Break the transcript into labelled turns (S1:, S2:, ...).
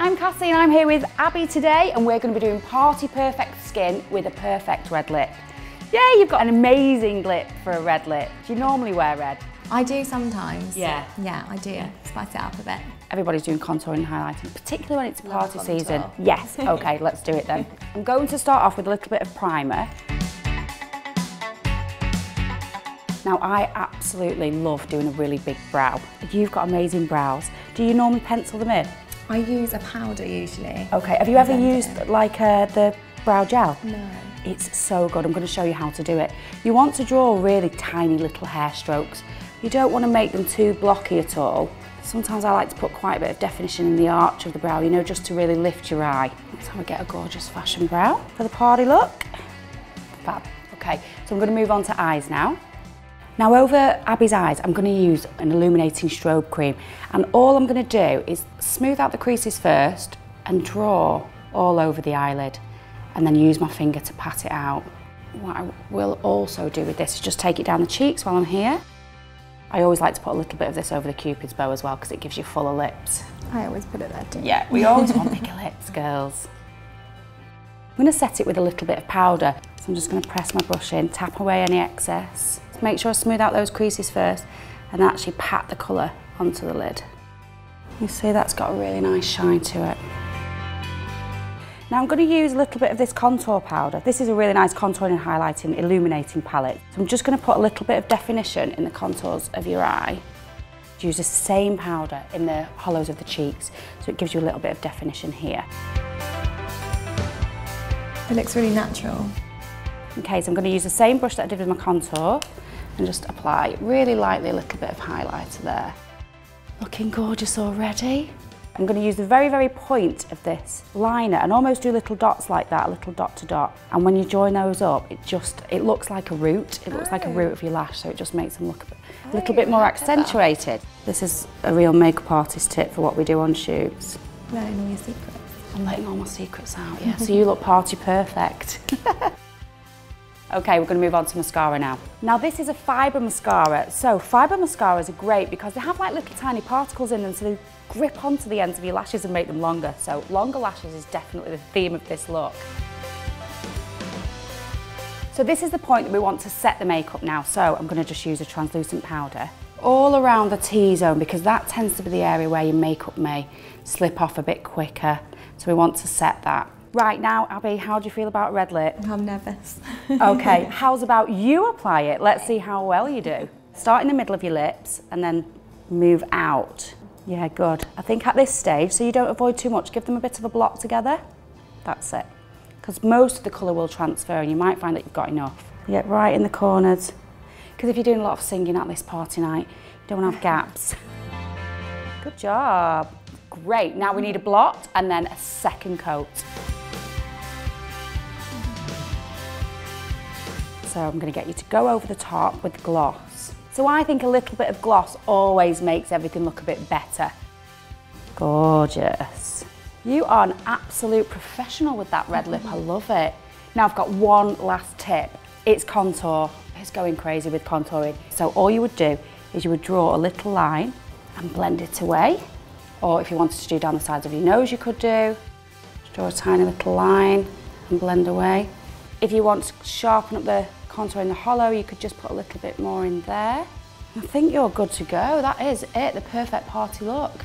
S1: I'm Cassie and I'm here with Abby today and we're going to be doing Party Perfect Skin with a perfect red lip. Yeah, you've got an amazing lip for a red lip. Do you normally wear red?
S2: I do sometimes.
S1: Yeah.
S2: Yeah, I do. Spice it up a bit.
S1: Everybody's doing contouring and highlighting, particularly when it's
S2: Love
S1: party
S2: contour.
S1: season. Yes, okay, let's do it then. I'm going to start off with a little bit of primer. Now, I absolutely love doing a really big brow. You've got amazing brows. Do you normally pencil them in?
S2: I use a powder usually.
S1: Okay, have you ever
S2: Blend it
S1: used like uh, the brow gel?
S2: No.
S1: It's so good. I'm going to show you how to do it. You want to draw really tiny little hair strokes. You don't want to make them too blocky at all. Sometimes I like to put quite a bit of definition in the arch of the brow, you know, just to really lift your eye. That's how we get a gorgeous fashion brow for the party look. Fab. Okay, so I'm going to move on to eyes now. Now over Abby's eyes, I'm going to use an illuminating strobe cream. And all I'm going to do is smooth out the creases first and draw all over the eyelid. And then use my finger to pat it out. What I will also do with this is just take it down the cheeks while I'm here. I always like to put a little bit of this over the cupid's bow as well because it gives you fuller lips.
S2: I always put it there too.
S1: Yeah, we always want bigger lips, girls. I'm going to set it with a little bit of powder. So I'm just going to press my brush in, tap away any excess. Make sure I smooth out those creases first and actually pat the colour onto the lid. You see that's got a really nice shine to it. Now I'm going to use a little bit of this contour powder. This is a really nice contouring highlighting illuminating palette. So I'm just going to put a little bit of definition in the contours of your eye. Use the same powder in the hollows of the cheeks so it gives you a little bit of definition here.
S2: It looks really natural.
S1: Okay, so I'm going to use the same brush that I did with my contour and just apply really lightly a little bit of highlighter there. Looking gorgeous already. I'm going to use the very, very point of this liner and almost do little dots like that, a little dot to dot. And when you join those up, it just, it looks like a root. It looks like a
S2: Oh.
S1: root of your lash, so it just makes them look a, bit, a little
S2: Oh,
S1: bit more accentuated. This is a real makeup artist tip for what we do on shoots.
S2: Letting all your secrets.
S1: I'm letting all my secrets out, yeah. so you look party perfect. okay, we're going to move on to mascara now. Now this is a fibre mascara. So fibre mascaras are great because they have like little tiny particles in them so they grip onto the ends of your lashes and make them longer. So longer lashes is definitely the theme of this look. So this is the point that we want to set the makeup now. So I'm going to just use a translucent powder all around the T-zone because that tends to be the area where your makeup may slip off a bit quicker. So we want to set that. Right now, Abby, how do you feel about red lip?
S2: I'm nervous.
S1: Okay, how's about you apply it? Let's see how well you do. Start in the middle of your lips and then move out. Yeah, good. I think at this stage, so you don't avoid too much, give them a bit of a block together. That's it. Because most of the colour will transfer and you might find that you've got enough. Yeah, right in the corners. Because if you're doing a lot of singing at this party night, you don't want to have gaps. Good job. Great. Now we need a blot and then a second coat. So I'm going to get you to go over the top with gloss. So I think a little bit of gloss always makes everything look a bit better. Gorgeous. You are an absolute professional with that red lip. I love it. Now I've got one last tip. It's contour. It's going crazy with contouring. So all you would do is you would draw a little line and blend it away. Or if you wanted to do down the sides of your nose, you could do. Just draw a tiny little line and blend away. If you want to sharpen up the contour in the hollow, you could just put a little bit more in there. I think you're good to go. That is it, the perfect party look.